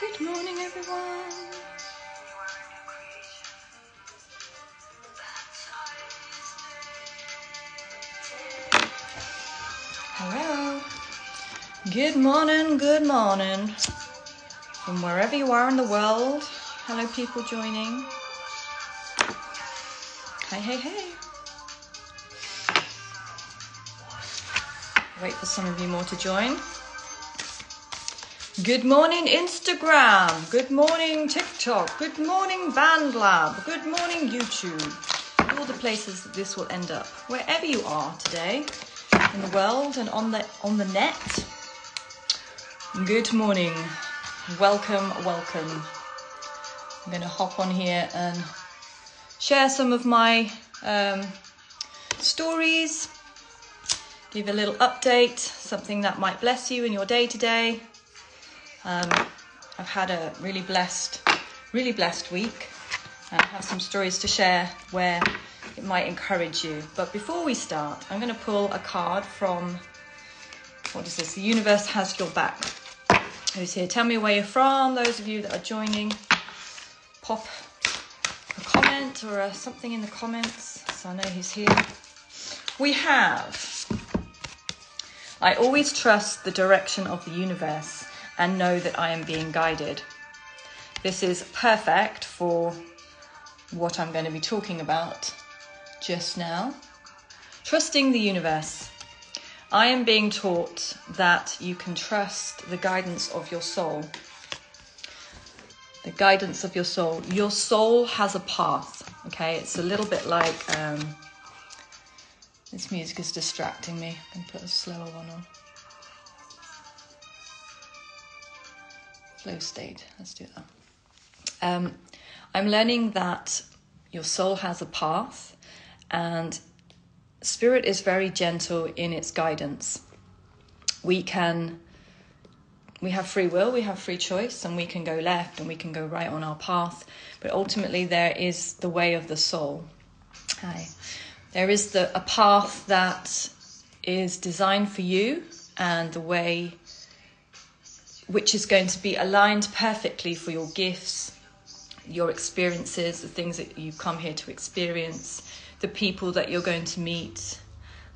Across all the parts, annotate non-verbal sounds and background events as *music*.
Good morning, everyone. Hello. Good morning, good morning. From wherever you are in the world. Hello, people joining. Hey, hey, hey. Wait for some of you more to join. Good morning, Instagram. Good morning, TikTok. Good morning, BandLab. Good morning, YouTube. All the places that this will end up. Wherever you are today in the world and on the on the net. Good morning. Welcome, welcome. I'm going to hop on here and share some of my um, stories, give a little update, something that might bless you in your day to day. Um, I've had a really blessed, really blessed week. I have some stories to share where it might encourage you. But before we start, I'm going to pull a card from what is this? The universe has your back. Who's here? Tell me where you're from. Those of you that are joining, pop a comment or a, something in the comments so I know who's here. We have. I always trust the direction of the universe and know that I am being guided. This is perfect for what I'm going to be talking about just now. Trusting the universe. I am being taught that you can trust the guidance of your soul. The guidance of your soul. Your soul has a path, okay? It's a little bit like. Um, this music is distracting me. Going to put a slower one on. flow state. Let's do that. Um, I'm learning that your soul has a path, and spirit is very gentle in its guidance. We can, we have free will, we have free choice, and we can go left and we can go right on our path. But ultimately, there is the way of the soul. Okay. There is the a path that is designed for you, and the way which is going to be aligned perfectly for your gifts, your experiences, the things that you come here to experience, the people that you're going to meet.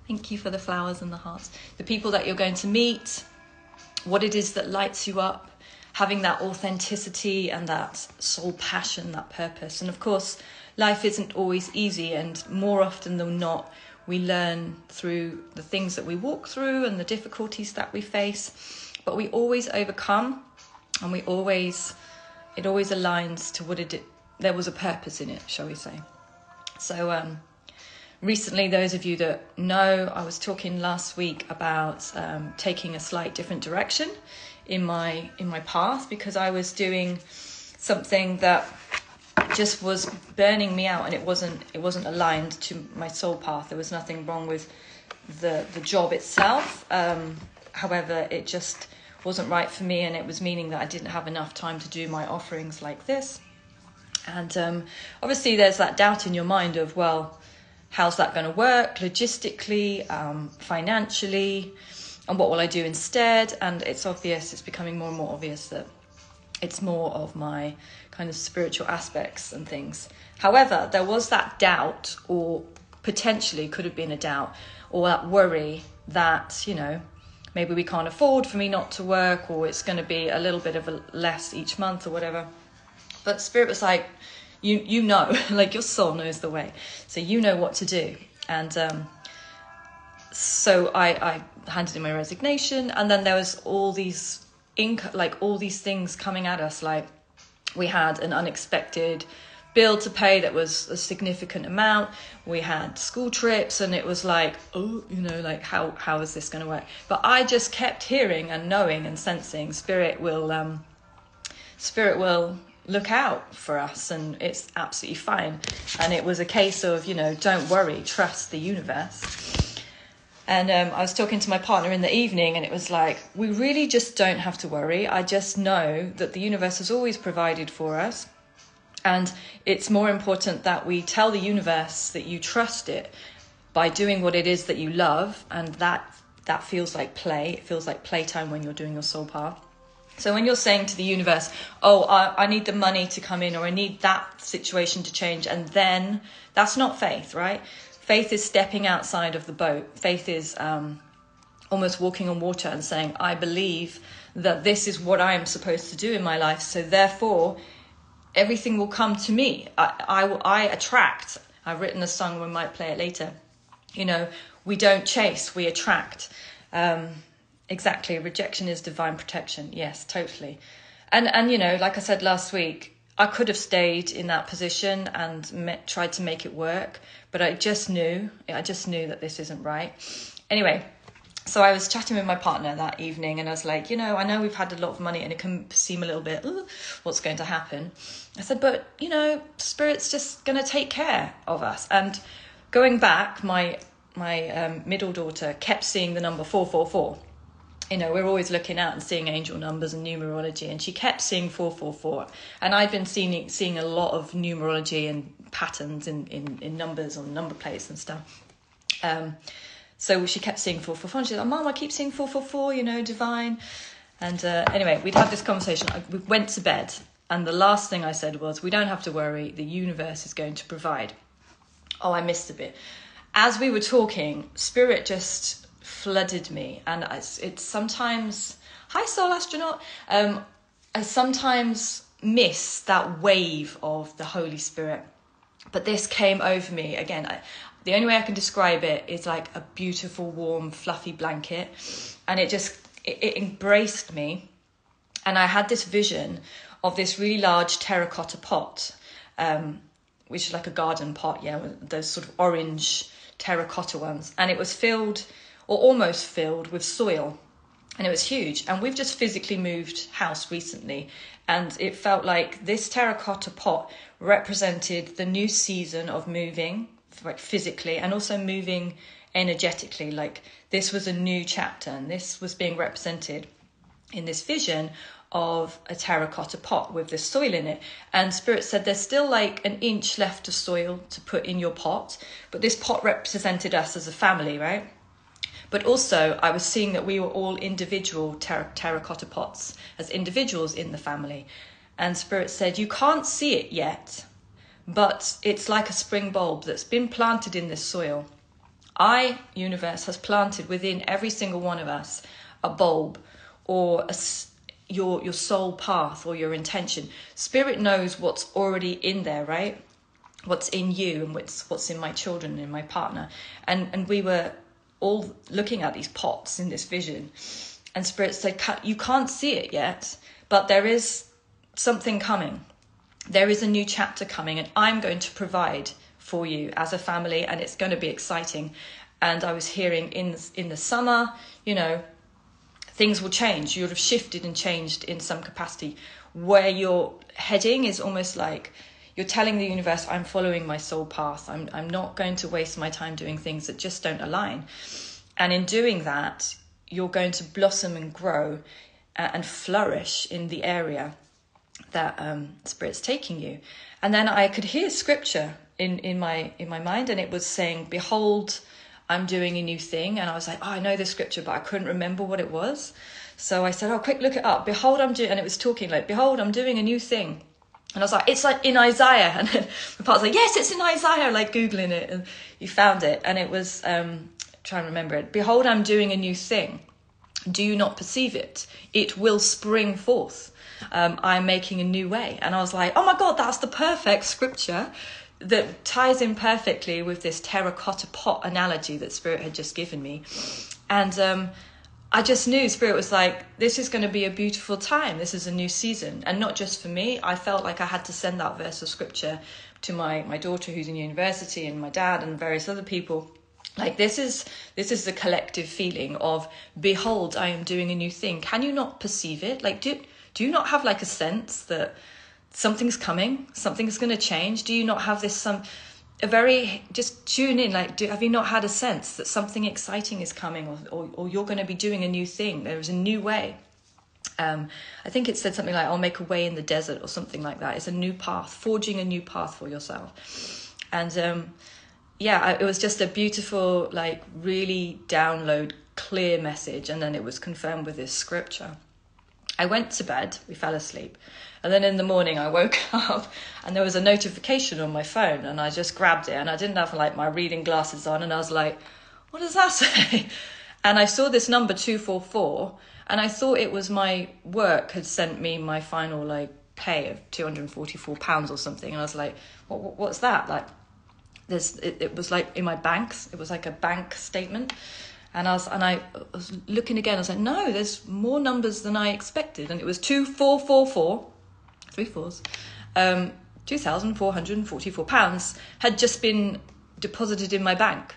Thank you for the flowers and the hearts. The people that you're going to meet, what it is that lights you up, having that authenticity and that soul passion, that purpose. And of course, life isn't always easy, and more often than not, we learn through the things that we walk through and the difficulties that we face. But we always overcome and we always it always aligns to what it did there was a purpose in it shall we say. So um recently those of you that know i was talking last week about um, taking a slight different direction in my in my path because i was doing something that just was burning me out and it wasn't it wasn't aligned to my soul path there was nothing wrong with the the job itself um, however it just wasn't right for me, and it was meaning that I didn't have enough time to do my offerings like this. And um, obviously, there's that doubt in your mind of, well, how's that going to work logistically, um, financially, and what will I do instead? And it's obvious, it's becoming more and more obvious that it's more of my kind of spiritual aspects and things. However, there was that doubt, or potentially could have been a doubt, or that worry that, you know, maybe we can't afford for me not to work or it's going to be a little bit of a less each month or whatever. But spirit was like you you know *laughs* like your soul knows the way. So you know what to do. And um, so I, I handed in my resignation and then there was all these inc- like all these things coming at us like we had an unexpected bill to pay that was a significant amount. We had school trips, and it was like, oh, you know, like how how is this going to work? But I just kept hearing and knowing and sensing spirit will um, spirit will look out for us, and it's absolutely fine. And it was a case of you know, don't worry, trust the universe. And um, I was talking to my partner in the evening, and it was like, we really just don't have to worry. I just know that the universe has always provided for us and it's more important that we tell the universe that you trust it by doing what it is that you love, and that that feels like play. It feels like playtime when you're doing your soul path. So when you're saying to the universe, "Oh, I, I need the money to come in, or I need that situation to change," and then that's not faith, right? Faith is stepping outside of the boat. Faith is um, almost walking on water and saying, "I believe that this is what I am supposed to do in my life. So therefore, everything will come to me. I, I, I attract. I've written a song. We might play it later. You know, we don't chase, we attract. Um, exactly. Rejection is divine protection. Yes, totally. And and you know, like I said last week, I could have stayed in that position and tried to make it work, but I just knew, I just knew that this isn't right. Anyway, so I was chatting with my partner that evening, and I was like, you know, I know we've had a lot of money, and it can seem a little bit, what's going to happen? I said, but you know, spirit's just going to take care of us. And going back, my my um, middle daughter kept seeing the number 444 you know we're always looking out and seeing angel numbers and numerology and she kept seeing 444 and i'd been seeing seeing a lot of numerology and patterns in in, in numbers on number plates and stuff. Um, so she kept seeing 444 and she's like mom i keep seeing 444 you know divine. And uh, anyway we'd had this conversation. We went to bed and the last thing i said was we don't have to worry. The universe is going to provide. Oh i missed a bit. As we were talking, spirit just flooded me, and it's, it's sometimes hi soul astronaut. Um, I sometimes miss that wave of the Holy Spirit, but this came over me again. I, the only way I can describe it is like a beautiful, warm, fluffy blanket, and it just it, it embraced me, and I had this vision of this really large terracotta pot. Um, which is like a garden pot, yeah, those sort of orange terracotta ones, and it was filled or almost filled with soil. And it was huge. And we've just physically moved house recently, and it felt like this terracotta pot represented the new season of moving, like physically, and also moving energetically. Like this was a new chapter, and this was being represented in this vision of a terracotta pot with this soil in it. And Spirit said there's still like an inch left of soil to put in your pot, but this pot represented us as a family, right? But also, I was seeing that we were all individual ter- terracotta pots as individuals in the family. And Spirit said, You can't see it yet, but it's like a spring bulb that's been planted in this soil. I, universe, has planted within every single one of us a bulb or a, your your soul path or your intention spirit knows what's already in there right what's in you and what's what's in my children and my partner and and we were all looking at these pots in this vision and spirit said you can't see it yet but there is something coming there is a new chapter coming and i'm going to provide for you as a family and it's going to be exciting and i was hearing in in the summer you know things will change. You'll have shifted and changed in some capacity. Where you're heading is almost like you're telling the universe, I'm following my soul path. I'm, I'm not going to waste my time doing things that just don't align. And in doing that, you're going to blossom and grow uh, and flourish in the area that um, Spirit's taking you. And then I could hear scripture in, in my in my mind, and it was saying, "Behold, I'm doing a new thing. And I was like, oh, I know the scripture, but I couldn't remember what it was. So I said, oh, quick, look it up. Behold, I'm doing, and it was talking like, behold, I'm doing a new thing. And I was like, it's like in Isaiah. *laughs* And then my partner's like, yes, it's in Isaiah, like Googling it. And you found it. And it was, um, try and remember it. Behold, I'm doing a new thing. Do you not perceive it? It will spring forth. Um, I'm making a new way. And I was like, oh my God, that's the perfect scripture that ties in perfectly with this terracotta pot analogy that Spirit had just given me. And um, I just knew Spirit was like, this is going to be a beautiful time. This is a new season. And not just for me, I felt like I had to send that verse of scripture to my, my daughter who's in university and my dad and various other people like this is this is the collective feeling of behold i am doing a new thing can you not perceive it like do do you not have like a sense that something's coming, something's going to change? Do you not have this some a very just tune in like do, have you not had a sense that something exciting is coming or, or, or you're going to be doing a new thing? There's a new way. Um, i think it said something like i'll make a way in the desert or something like that. It's a new path forging a new path for yourself. And um, yeah I, it was just a beautiful like really download clear message, and then it was confirmed with this scripture. I went to bed, we fell asleep, and then in the morning I woke *laughs* up and there was a notification on my phone, and I just grabbed it, and I didn't have like my reading glasses on, and I was like, what does that *laughs* say? And I saw this number 244, and I thought it was my work had sent me my final like pay of 244 pounds or something, and I was like, what, what's that? Like, there's, it, it was like in my banks, it was like a bank statement and I was and I was looking again. I was like, no, there's more numbers than I expected, and it was two four four four, three fours, um, two thousand four hundred and forty four pounds had just been deposited in my bank,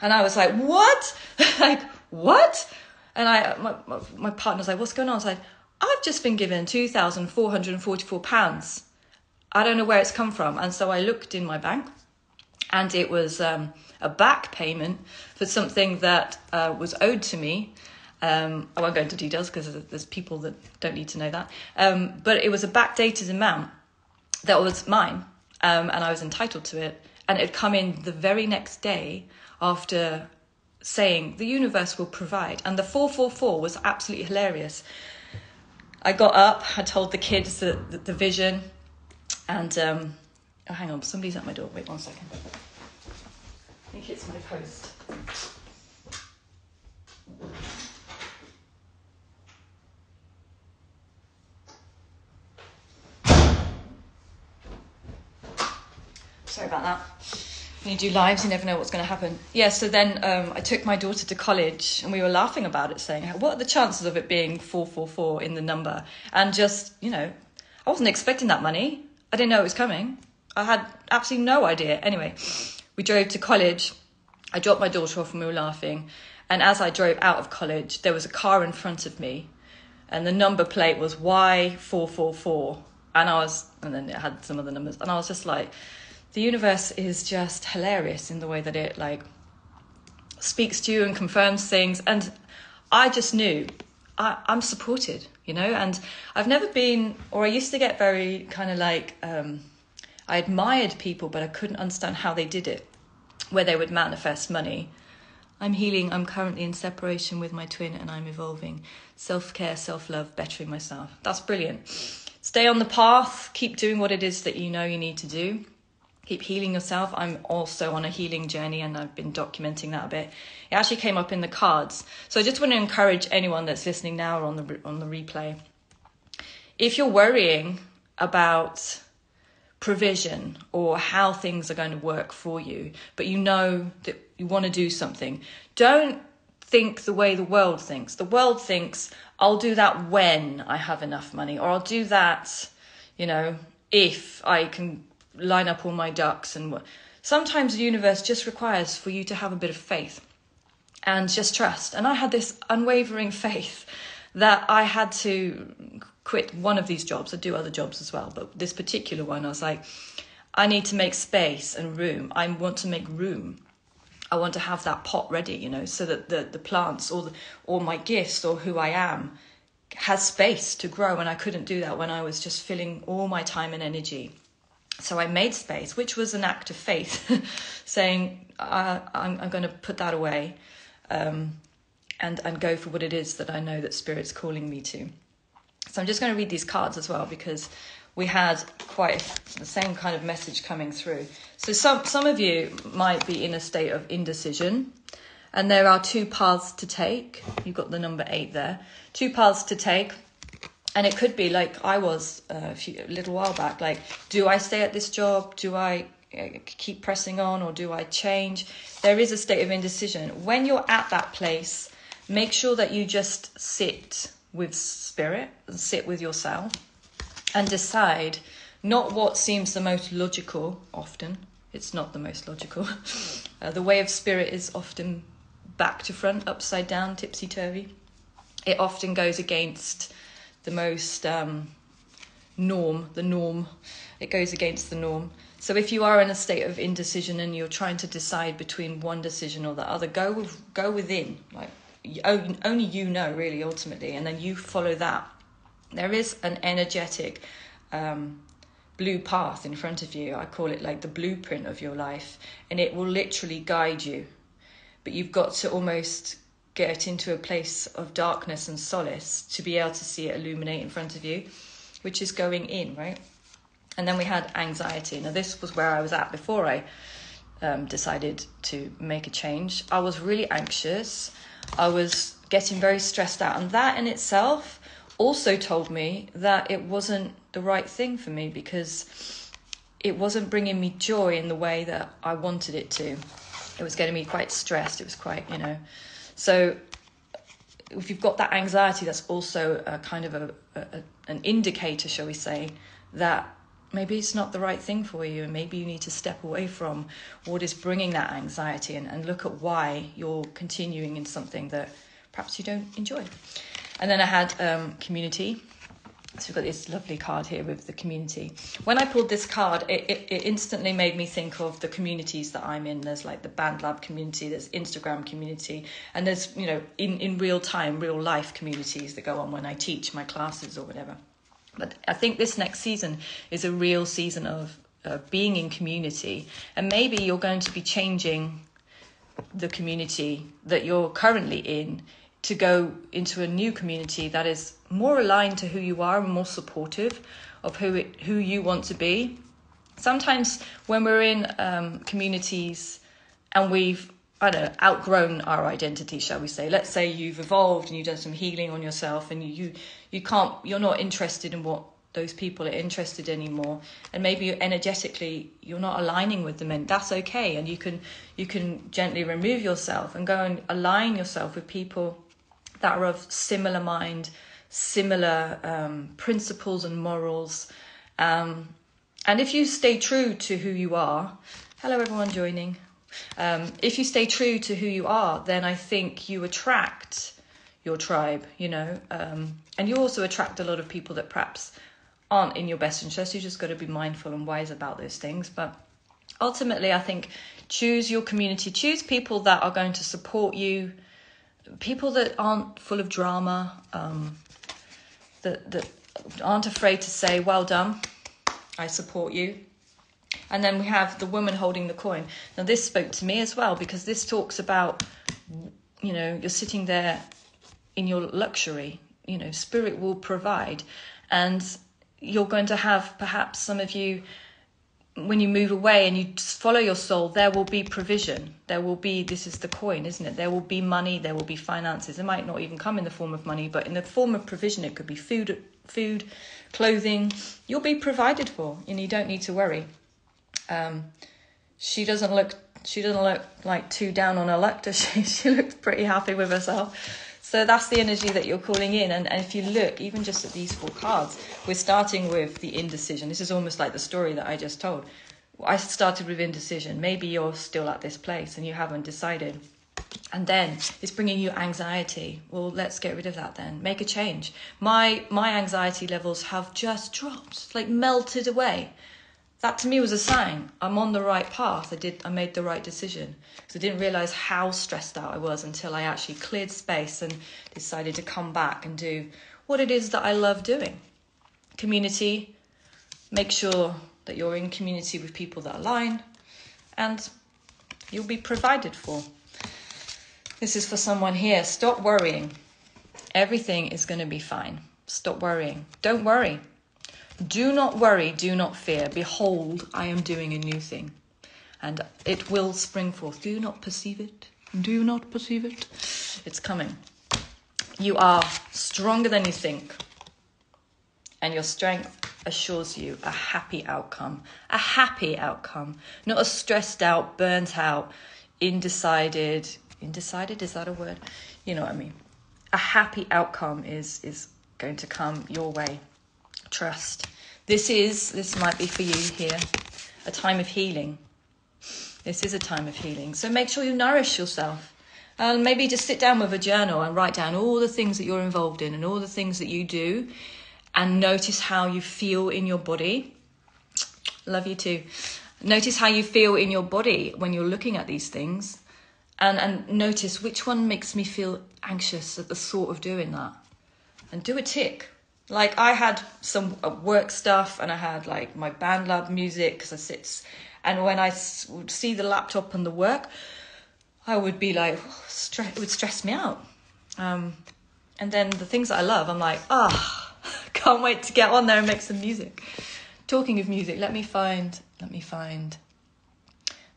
and I was like, what? *laughs* like what? And I my, my my partner's like, what's going on? I was like, I've just been given two thousand four hundred and forty four pounds. I don't know where it's come from, and so I looked in my bank, and it was. Um, a back payment for something that uh, was owed to me. Um, I won't go into details because there's people that don't need to know that. Um, but it was a backdated amount that was mine, um, and I was entitled to it. And it had come in the very next day after saying the universe will provide. And the 444 was absolutely hilarious. I got up, I told the kids the, the, the vision, and um, oh, hang on, somebody's at my door. Wait one second. I think it's my post. Sorry about that. When you do lives, you never know what's going to happen. Yeah, so then um, I took my daughter to college and we were laughing about it, saying, What are the chances of it being 444 in the number? And just, you know, I wasn't expecting that money. I didn't know it was coming. I had absolutely no idea. Anyway, we drove to college. I dropped my daughter off and we were laughing. And as I drove out of college, there was a car in front of me, and the number plate was Y444. And I was, and then it had some other numbers. And I was just like, the universe is just hilarious in the way that it like speaks to you and confirms things. And I just knew I, am supported, you know. And I've never been, or I used to get very kind of like, um, I admired people, but I couldn't understand how they did it where they would manifest money. I'm healing, I'm currently in separation with my twin and I'm evolving. Self care, self love, bettering myself. That's brilliant. Stay on the path, keep doing what it is that you know you need to do. Keep healing yourself. I'm also on a healing journey and I've been documenting that a bit. It actually came up in the cards. So I just want to encourage anyone that's listening now or on the on the replay. If you're worrying about provision or how things are going to work for you, but you know that you want to do something. Don't think the way the world thinks. The world thinks, I'll do that when I have enough money, or I'll do that, you know, if I can line up all my ducks. And what sometimes the universe just requires for you to have a bit of faith and just trust. And I had this unwavering faith that I had to quit one of these jobs. I do other jobs as well, but this particular one, I was like, I need to make space and room. I want to make room. I want to have that pot ready, you know, so that the, the plants or the, or my gifts or who I am has space to grow. And I couldn't do that when I was just filling all my time and energy. So I made space, which was an act of faith, *laughs* saying I'm, I'm going to put that away um, and and go for what it is that I know that Spirit's calling me to. So I'm just going to read these cards as well because we had quite the same kind of message coming through. So some some of you might be in a state of indecision, and there are two paths to take. You've got the number eight there. Two paths to take, and it could be like I was a, few, a little while back. Like, do I stay at this job? Do I uh, keep pressing on, or do I change? There is a state of indecision. When you're at that place, make sure that you just sit with spirit, sit with yourself, and decide not what seems the most logical, often, it's not the most logical. *laughs* Uh, the way of spirit is often back to front, upside down, tipsy turvy. It often goes against the most um, norm, the norm. It goes against the norm. So if you are in a state of indecision and you're trying to decide between one decision or the other, go with, go within. Like only you know really ultimately and then you follow that there is an energetic um, blue path in front of you i call it like the blueprint of your life and it will literally guide you but you've got to almost get into a place of darkness and solace to be able to see it illuminate in front of you, which is going in, right? And then we had anxiety. Now, this was where I was at before I um, decided to make a change. I was really anxious. I was getting very stressed out. And that in itself also told me that it wasn't the right thing for me because it wasn't bringing me joy in the way that I wanted it to. It was getting me quite stressed. It was quite, you know. So if you've got that anxiety, that's also a kind of a, a an indicator, shall we say, that maybe it's not the right thing for you and maybe you need to step away from what is bringing that anxiety and, and look at why you're continuing in something that perhaps you don't enjoy. And then i had um, community so we've got this lovely card here with the community. When i pulled this card it, it, it instantly made me think of the communities that i'm in. There's like the BandLab community there's instagram community and there's you know in, in real time real life communities that go on when i teach my classes or whatever. But I think this next season is a real season of uh, being in community, and maybe you're going to be changing the community that you're currently in to go into a new community that is more aligned to who you are and more supportive of who it, who you want to be. Sometimes when we're in um, communities and we've I don't know, outgrown our identity, shall we say? Let's say you've evolved and you've done some healing on yourself, and you you, can't, you're not interested in what those people are interested anymore, and maybe energetically you're not aligning with them, and that's okay. And you can you can gently remove yourself and go and align yourself with people that are of similar mind, similar um, principles and morals. Um, and if you stay true to who you are, hello everyone joining. Um, if you stay true to who you are, then I think you attract your tribe, you know, um, and you also attract a lot of people that perhaps aren't in your best interest. You just got to be mindful and wise about those things. But ultimately, I think choose your community, choose people that are going to support you, people that aren't full of drama, um, that that aren't afraid to say, "Well done, I support you." And then we have the woman holding the coin. Now, this spoke to me as well because this talks about, you know, you're sitting there in your luxury, you know, spirit will provide. And you're going to have perhaps some of you, when you move away and you follow your soul, there will be provision. There will be, this is the coin, isn't it? There will be money, there will be finances. It might not even come in the form of money, but in the form of provision, it could be food, food, clothing. You'll be provided for and you don't need to worry. Um, she doesn't look she doesn't look like too down on her luck, does she? *laughs* She looks pretty happy with herself. So that's the energy that you're calling in. And, and if you look, even just at these four cards, we're starting with the indecision. This is almost like the story that I just told. I started with indecision. Maybe you're still at this place and you haven't decided. And then it's bringing you anxiety. Well, let's get rid of that then. Make a change. My my anxiety levels have just dropped, like melted away that to me was a sign I'm on the right path. I did I made the right decision. Because I didn't realize how stressed out I was until I actually cleared space and decided to come back and do what it is that I love doing. Community, make sure that you're in community with people that align and you'll be provided for. This is for someone here. Stop worrying. Everything is going to be fine. Stop worrying. Don't worry. Do not worry, do not fear. Behold, I am doing a new thing, and it will spring forth. Do you not perceive it? Do you not perceive it? It's coming. You are stronger than you think, and your strength assures you a happy outcome. A happy outcome, not a stressed out, burnt out, indecided. Indecided is that a word? You know what I mean. A happy outcome is is going to come your way trust. This is, this might be for you here, a time of healing. This is a time of healing. So make sure you nourish yourself. And maybe just sit down with a journal and write down all the things that you're involved in and all the things that you do and notice how you feel in your body. Love you too. Notice how you feel in your body when you're looking at these things and, and notice which one makes me feel anxious at the thought of doing that. And do a tick like I had some uh, work stuff and I had like my BandLab music because I sit, and when I would see the laptop and the work, I would be like, oh, it would stress me out. Um, and then the things that I love, I'm like, ah, oh, *laughs* can't wait to get on there and make some music. Talking of music, let me find, let me find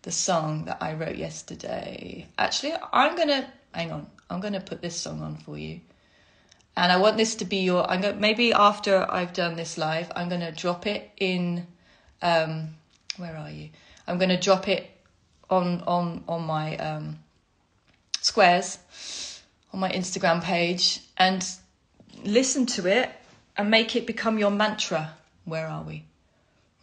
the song that I wrote yesterday. Actually, I'm gonna hang on. I'm gonna put this song on for you, and I want this to be your. I'm gonna maybe after I've done this live, I'm gonna drop it in. Um, where are you? I'm gonna drop it on on on my um, squares on my Instagram page and listen to it and make it become your mantra. Where are we?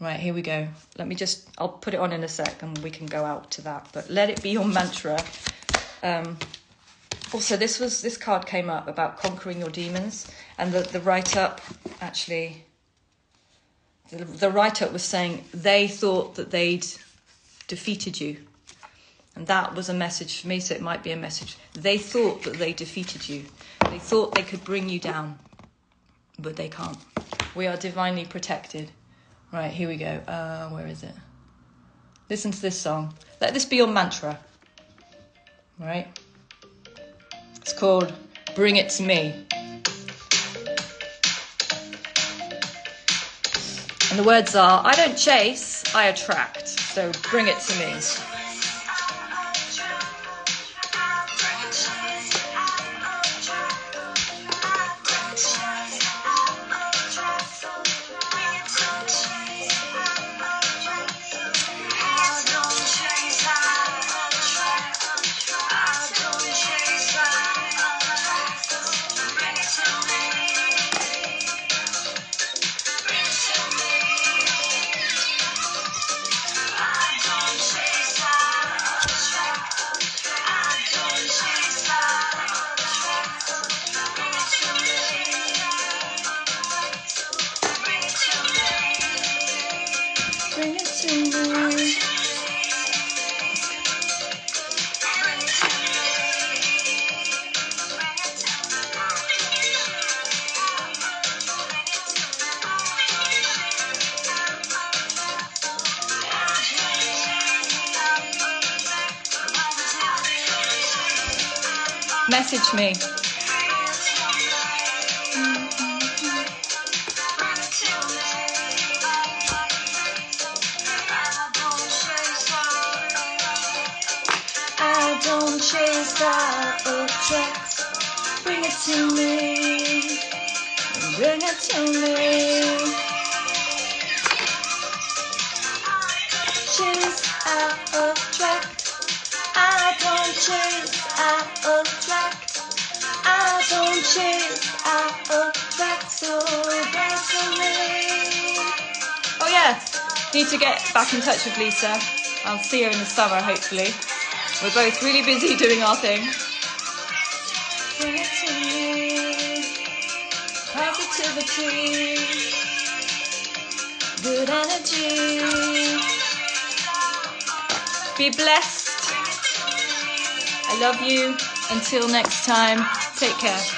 Right, here we go. Let me just, I'll put it on in a sec and we can go out to that. But let it be your mantra. Um, also, this was this card came up about conquering your demons, and the, the write up actually, the, the write up was saying they thought that they'd defeated you. And that was a message for me, so it might be a message. They thought that they defeated you, they thought they could bring you down, but they can't. We are divinely protected. Right, here we go. Uh, where is it? Listen to this song. Let this be your mantra. Right? It's called Bring It to Me. And the words are I don't chase, I attract. So bring it to me. Message me. To me. Bring it to me. Chase, I attract. I don't chase, I attract. I don't chase, I attract. So bring to me. Oh yeah, need to get back in touch with Lisa. I'll see her in the summer, hopefully. We're both really busy doing our thing. Positivity. Good energy. Be blessed. I love you. Until next time, take care.